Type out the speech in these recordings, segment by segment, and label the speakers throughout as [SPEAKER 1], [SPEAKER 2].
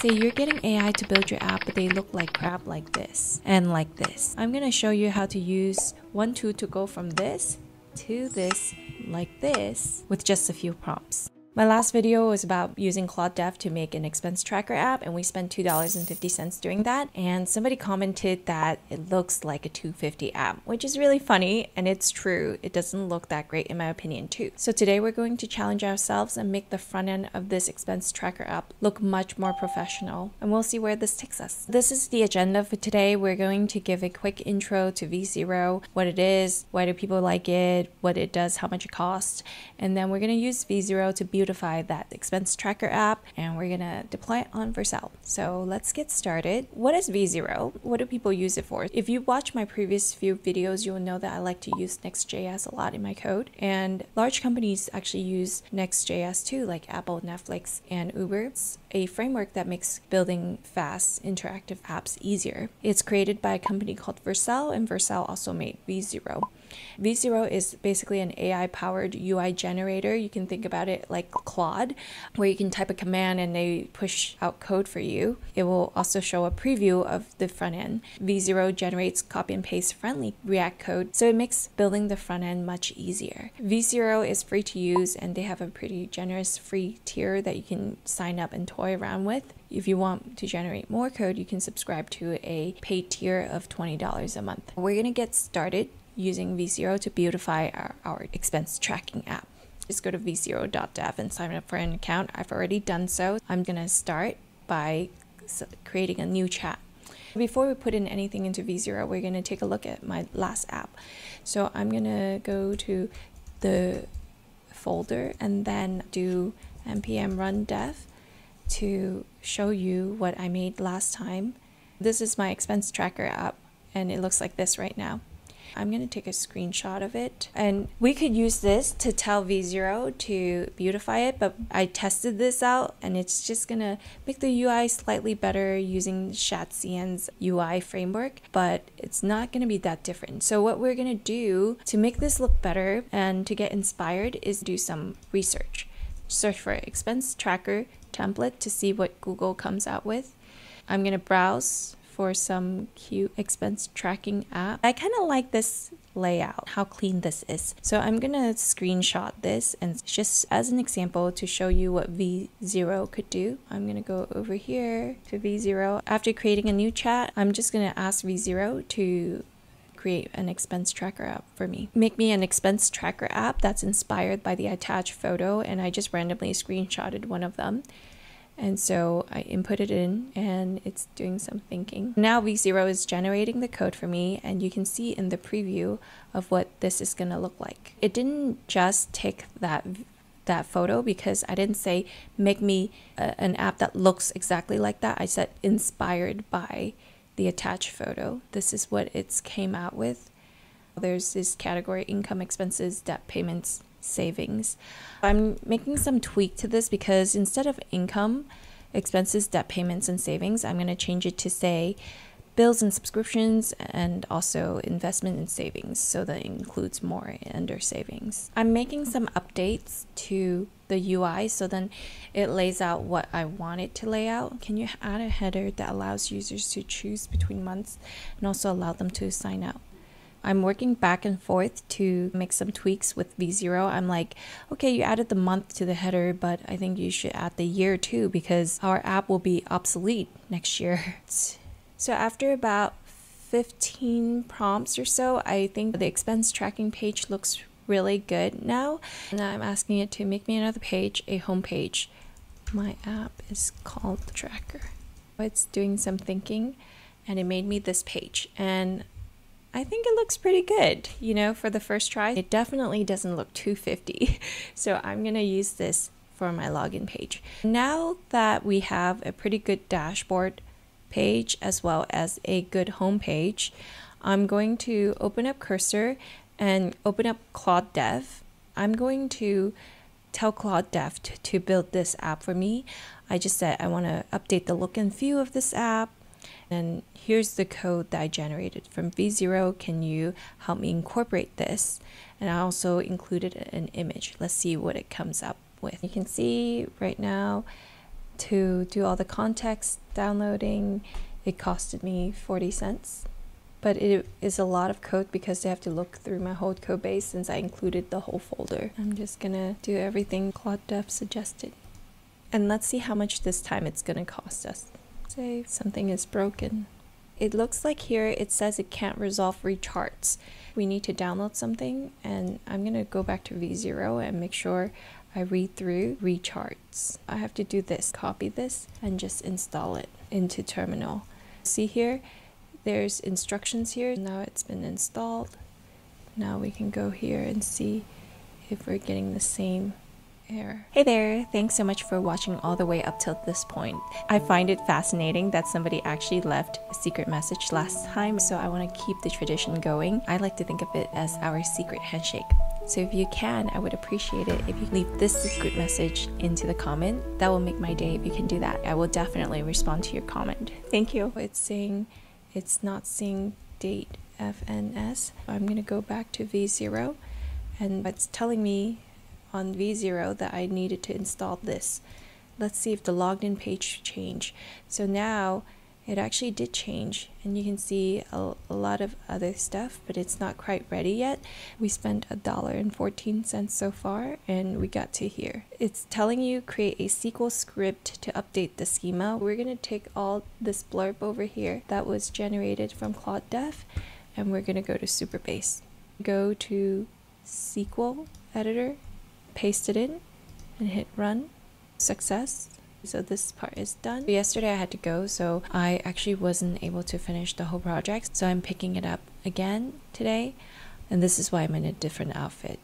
[SPEAKER 1] Say you're getting AI to build your app, but they look like crap like this and like this. I'm gonna show you how to use one tool to go from this to this like this with just a few prompts. My last video was about using Claude Dev to make an expense tracker app and we spent $2.50 doing that and somebody commented that it looks like a 250 app, which is really funny and it's true. It doesn't look that great in my opinion too. So today we're going to challenge ourselves and make the front end of this expense tracker app look much more professional and we'll see where this takes us. This is the agenda for today. We're going to give a quick intro to V0, what it is, why do people like it, what it does, how much it costs, and then we're going to use V0 to build beautify that expense tracker app and we're gonna deploy it on Vercel. So let's get started. What is V0? What do people use it for? If you watch my previous few videos, you'll know that I like to use Next.js a lot in my code. And large companies actually use Next.js too, like Apple, Netflix, and Uber. It's a framework that makes building fast, interactive apps easier. It's created by a company called Vercel, and Vercel also made V0. V0 is basically an AI powered UI generator. You can think about it like Claude, where you can type a command and they push out code for you. It will also show a preview of the front end. V0 generates copy and paste friendly React code, so it makes building the front end much easier. V0 is free to use and they have a pretty generous free tier that you can sign up and toy around with. If you want to generate more code, you can subscribe to a paid tier of $20 a month. We're going to get started using V0 to beautify our, our expense tracking app. Just go to v0.dev and sign up for an account. I've already done so. I'm going to start by creating a new chat. Before we put in anything into V0, we're going to take a look at my last app. So I'm going to go to the folder and then do npm run dev to show you what I made last time. This is my expense tracker app and it looks like this right now. I'm going to take a screenshot of it. And we could use this to tell V0 to beautify it, but I tested this out and it's just going to make the UI slightly better using ShadCN's UI framework, but it's not going to be that different. So what we're going to do to make this look better and to get inspired is do some research. Search for expense tracker template to see what Google comes out with. I'm going to browse for some cute expense tracking app. I kind of like this layout, how clean this is. So I'm gonna screenshot this and just as an example to show you what V0 could do. I'm gonna go over here to V0. After creating a new chat, I'm just gonna ask V0 to create an expense tracker app for me. Make me an expense tracker app that's inspired by the attached photo and I just randomly screenshotted one of them. And so I input it in and it's doing some thinking. Now V0 is generating the code for me and you can see in the preview of what this is going to look like. It didn't just take that that photo because I didn't say make me a, an app that looks exactly like that. I said inspired by the attached photo. This is what it's came out with. There's this category income expenses, debt payments, savings. I'm making some tweak to this because instead of income, expenses, debt payments, and savings, I'm going to change it to say bills and subscriptions and also investment and savings. So that includes more under savings. I'm making some updates to the UI so then it lays out what I want it to lay out. Can you add a header that allows users to choose between months and also allow them to sign out? I'm working back and forth to make some tweaks with V0. I'm like, okay, you added the month to the header, but I think you should add the year too because our app will be obsolete next year. So after about 15 prompts or so, I think the expense tracking page looks really good now. And I'm asking it to make me another page, a home page. My app is called Tracker. It's doing some thinking and it made me this page. And I think it looks pretty good, you know, for the first try. It definitely doesn't look 250. So I'm going to use this for my login page. Now that we have a pretty good dashboard page as well as a good home page, I'm going to open up Cursor and open up Claude Dev. I'm going to tell Claude Dev to, to build this app for me. I just said I want to update the look and feel of this app and here's the code that I generated from V0. Can you help me incorporate this? And I also included an image. Let's see what it comes up with. You can see right now To do all the context downloading, it costed me 40 cents. But it is a lot of code because they have to look through my whole code base since I included the whole folder. I'm just gonna do everything Claude Dev suggested. And let's see how much this time it's gonna cost us. Say something is broken. It looks like here it says it can't resolve recharts. We need to download something and I'm gonna go back to V0 and make sure I read through recharts. I have to do this, copy this and just install it into terminal. See here, there's instructions here. Now it's been installed. Now we can go here and see if we're getting the same Hey there, thanks so much for watching all the way up till this point. I find it fascinating that somebody actually left a secret message last time, so I want to keep the tradition going. I like to think of it as our secret handshake. So if you can, I would appreciate it if you leave this secret message into the comment. That will make my day if you can do that. I will definitely respond to your comment. Thank you. It's saying it's not seeing date FNS. I'm going to go back to V0 and it's telling me on V0 that I needed to install this. Let's see if the logged in page changed. So now it actually did change and you can see a, a, lot of other stuff but it's not quite ready yet we spent a dollar and 14 cents so far and we got to here it's telling you create a sql script to update the schema we're going to take all this blurb over here that was generated from claude dev and we're going to go to supabase go to sql editor paste it in and hit run success so this part is done. Yesterday I had to go, so I actually wasn't able to finish the whole project. So I'm picking it up again today, and this is why I'm in a different outfit.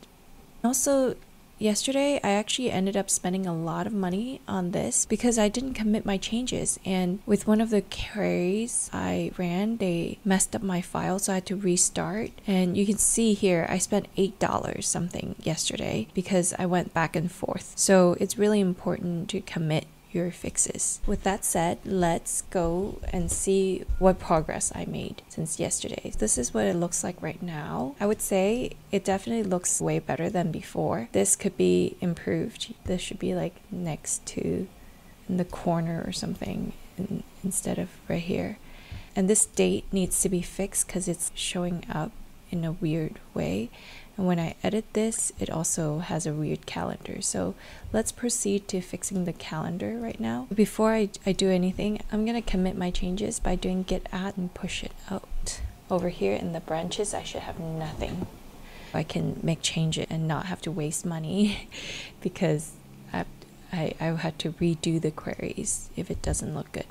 [SPEAKER 1] Also, yesterday I actually ended up spending a lot of money on this because I didn't commit my changes. And with one of the queries I ran they messed up my file so I had to restart. And you can see here I spent eight dollars something yesterday because I went back and forth. So it's really important to commit your fixes. With that said, let's go and see what progress I made since yesterday. This is what it looks like right now. I would say it definitely looks way better than before. This could be improved. This should be like next to in the corner or something in, instead of right here. And this date needs to be fixed because it's showing up in a weird way. And when I edit this, it also has a weird calendar. So let's proceed to fixing the calendar right now. Before I, I do anything, I'm going to commit my changes by doing git add and push it out. Over here in the branches, I should have nothing. I can make changes and not have to waste money because I, I, I had to redo the queries if it doesn't look good.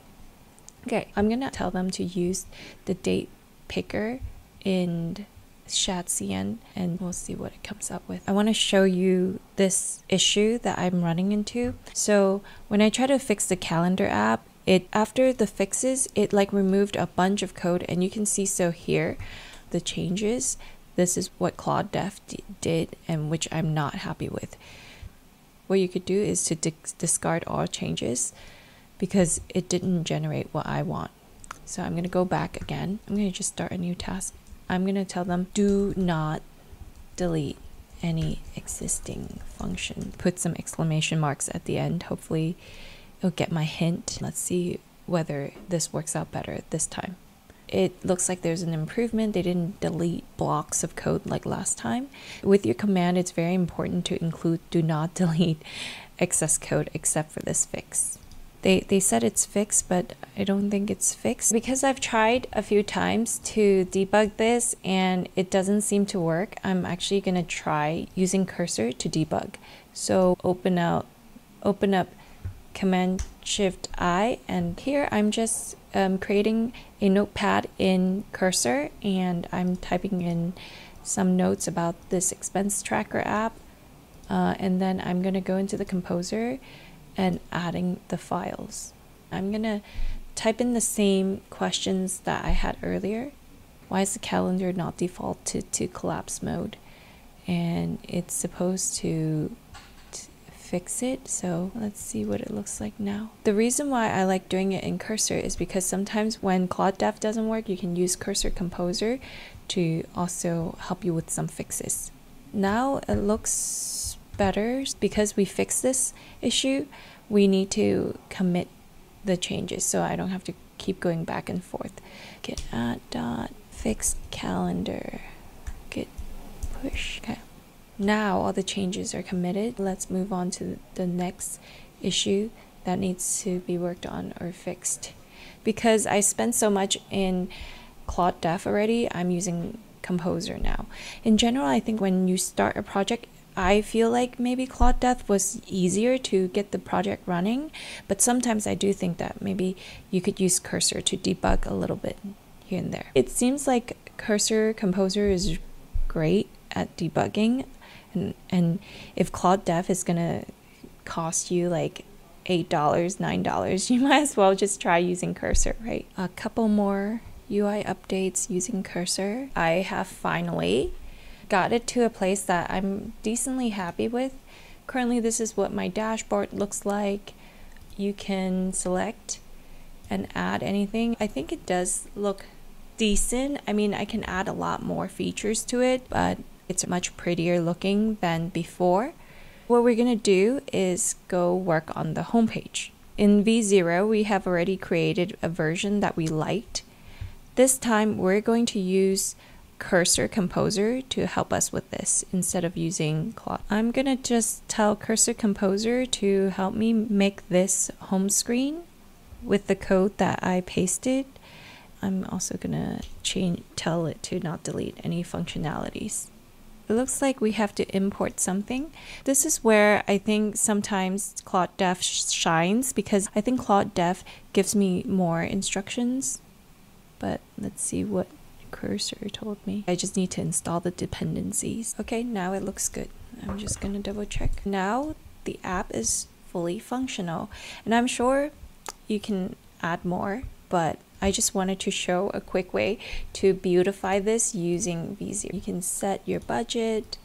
[SPEAKER 1] Okay, I'm going to tell them to use the date picker in ShadCN and we'll see what it comes up with. I want to show you this issue that I'm running into. So when I try to fix the calendar app, it after the fixes, it like removed a bunch of code and you can see so here the changes. This is what Claude Dev did and which I'm not happy with. What you could do is to discard all changes because it didn't generate what I want. So I'm going to go back again. I'm going to just start a new task I'm going to tell them do not delete any existing function. Put some exclamation marks at the end. Hopefully, it'll get my hint. Let's see whether this works out better this time. It looks like there's an improvement. They didn't delete blocks of code like last time. With your command, it's very important to include do not delete excess code except for this fix. They, they said it's fixed, but I don't think it's fixed. Because I've tried a few times to debug this and it doesn't seem to work, I'm actually going to try using cursor to debug. So open out, open up Command Shift I and here I'm just um, creating a notepad in cursor and I'm typing in some notes about this expense tracker app uh, and then I'm going to go into the composer and adding the files. I'm gonna type in the same questions that I had earlier. Why is the calendar not default to, to collapse mode? And it's supposed to, to fix it. So let's see what it looks like now. The reason why I like doing it in cursor is because sometimes when Claude Dev doesn't work, you can use Cursor Composer to also help you with some fixes. Now it looks better because we fixed this issue we need to commit the changes so I don't have to keep going back and forth. Git add dot fix calendar. Git push. Okay. Now all the changes are committed. Let's move on to the next issue that needs to be worked on or fixed. Because I spent so much in Claude Dev already, I'm using Composer now. In general, I think when you start a project, I feel like maybe Claude Dev was easier to get the project running, but sometimes I do think that maybe you could use Cursor to debug a little bit here and there. It seems like Cursor Composer is great at debugging, and, and if Claude Dev is gonna cost you like $8, $9, you might as well just try using Cursor, right? A couple more UI updates using Cursor. I have finally got it to a place that I'm decently happy with. Currently, this is what my dashboard looks like. You can select and add anything. I think it does look decent. I mean, I can add a lot more features to it, but it's much prettier looking than before. What we're going to do is go work on the homepage. In V0, we have already created a version that we liked. This time, we're going to use Cursor Composer to help us with this instead of using Claude. I'm going to just tell Cursor Composer to help me make this home screen with the code that I pasted. I'm also going to change tell it to not delete any functionalities it looks like we have to import something. This is where I think sometimes Claude Dev shines because I think Claude Dev gives me more instructions. But let's see what Cursor told me. I just need to install the dependencies. Okay, now it looks good. I'm just gonna double check. Now the app is fully functional and I'm sure you can add more, but I just wanted to show a quick way to beautify this using V0. You can set your budget,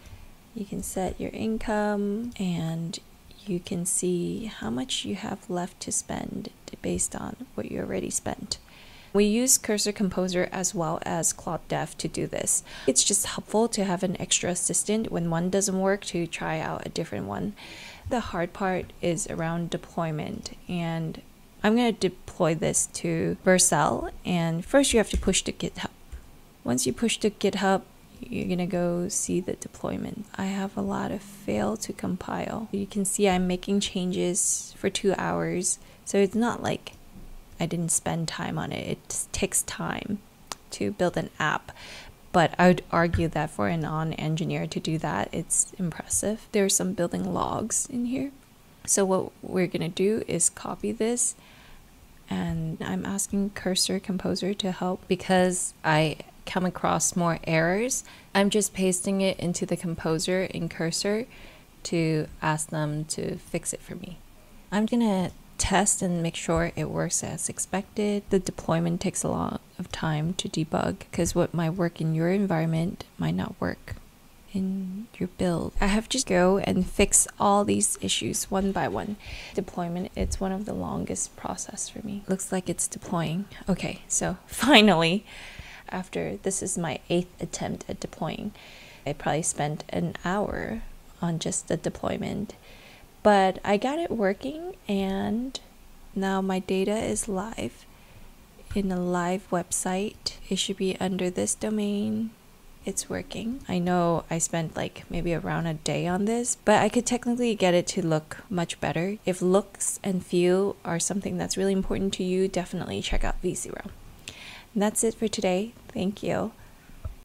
[SPEAKER 1] you can set your income, and you can see how much you have left to spend based on what you already spent. We use Cursor Composer as well as Claude Dev to do this. It's just helpful to have an extra assistant when one doesn't work to try out a different one. The hard part is around deployment and I'm going to deploy this to Vercel and first you have to push to GitHub. Once you push to GitHub, you're going to go see the deployment. I have a lot of fail to compile. You can see I'm making changes for two hours. So it's not like I didn't spend time on it. It takes time to build an app. But I would argue that for a non-engineer to do that, it's impressive. There are some building logs in here. So what we're going to do is copy this and I'm asking Cursor Composer to help because I come across more errors. I'm just pasting it into the Composer in Cursor to ask them to fix it for me. I'm gonna test and make sure it works as expected. The deployment takes a lot of time to debug because what might work in your environment might not work in your build. I have to go and fix all these issues one by one. Deployment, it's one of the longest process for me. Looks like it's deploying. Okay, so finally, after this is my eighth attempt at deploying, I probably spent an hour on just the deployment. But I got it working and now my data is live in a live website. It should be under this domain it's working. I know I spent like maybe around a day on this, but I could technically get it to look much better. If looks and feel are something that's really important to you, definitely check out V0. And that's it for today. Thank you.